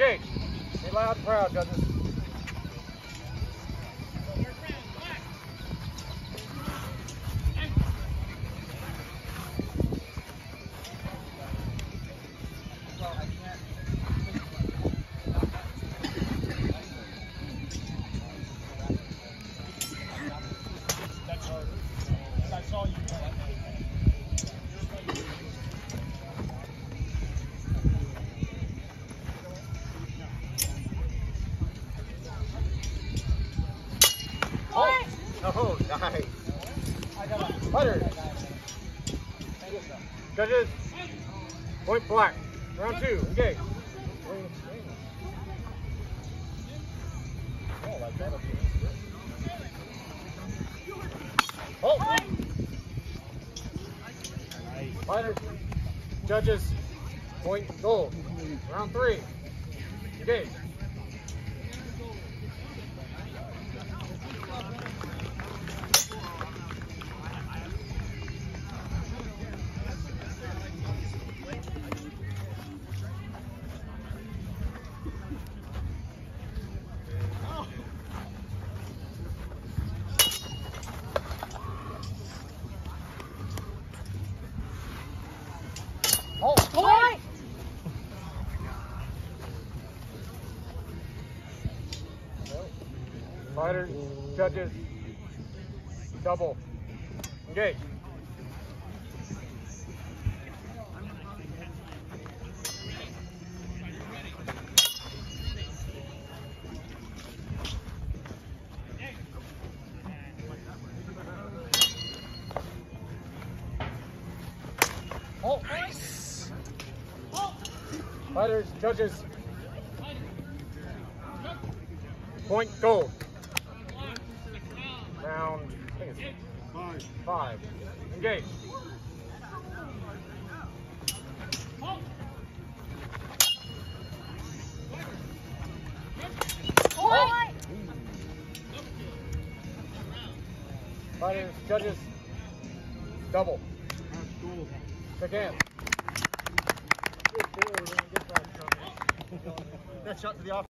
Engage. Be loud and proud, judges. Oh, nice. Putter. Judges, point black. Round two, engage. Oh. Fighter. Judges, point gold. Round three, engage. Fighters, judges, double. Engage. Judges. Point gold. Round I think it's Five. five. Engage. Fighters, judges, double. Check in. That shot to the off.